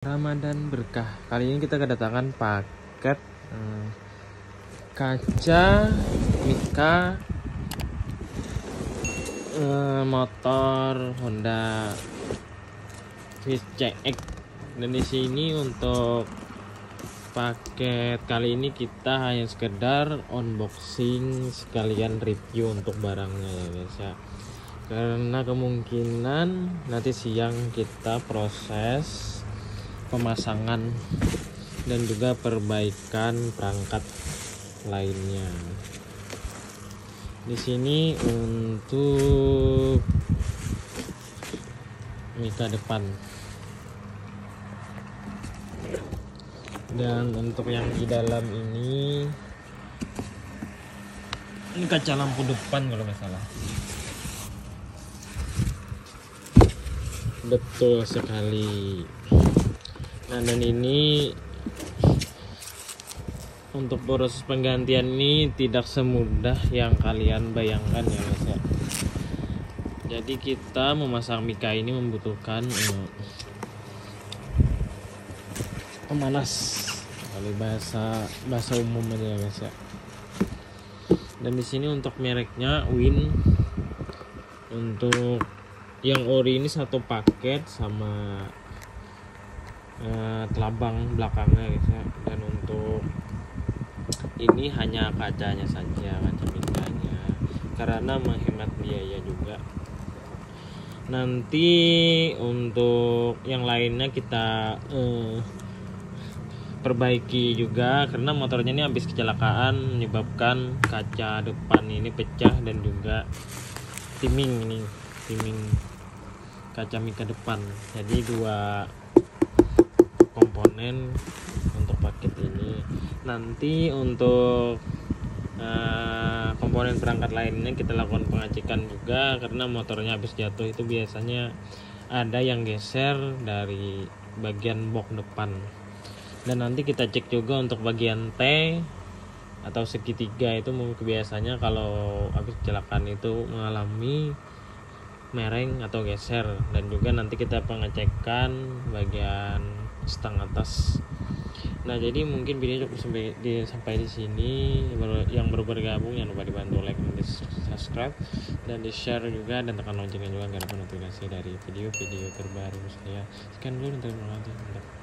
Ramadan berkah. Kali ini kita kedatangan paket hmm, kaca Mika eh, motor Honda Fit CX dan di sini untuk paket kali ini kita hanya sekedar unboxing sekalian review untuk barangnya ya guys ya karena kemungkinan nanti siang kita proses pemasangan dan juga perbaikan perangkat lainnya. Di sini untuk mika depan. Dan untuk yang di dalam ini ini kaca lampu depan kalau nggak salah. Betul sekali nah dan ini untuk proses penggantian ini tidak semudah yang kalian bayangkan ya guys ya. Jadi kita memasang mika ini membutuhkan eh, pemanas. Kalau bahasa bahasa umum aja ya guys ya. Dan di sini untuk mereknya Win. Untuk yang ori ini satu paket sama uh, telabang belakangnya guys ya. Dan untuk ini hanya kacanya saja kaca mikanya karena menghemat biaya juga. Nanti untuk yang lainnya kita uh, perbaiki juga. Karena motornya ini habis kecelakaan menyebabkan kaca depan ini pecah dan juga timing ini timing kaca mika depan. Jadi dua komponen untuk paket ini. Nanti untuk uh, komponen perangkat lainnya kita lakukan pengecekan juga karena motornya habis jatuh itu biasanya ada yang geser dari bagian box depan. Dan nanti kita cek juga untuk bagian T atau segitiga itu mungkin biasanya kalau habis kecelakaan itu mengalami mereng atau geser. Dan juga nanti kita pengecekan bagian stang atas. Nah jadi mungkin video cukup sampai di sampai di sini. Yang baru bergabung jangan lupa dibantu like dan di subscribe. Dan di share juga dan tekan loncengnya juga agar notifikasi dari video-video terbaru saya. Sekian dulu dan terima kasih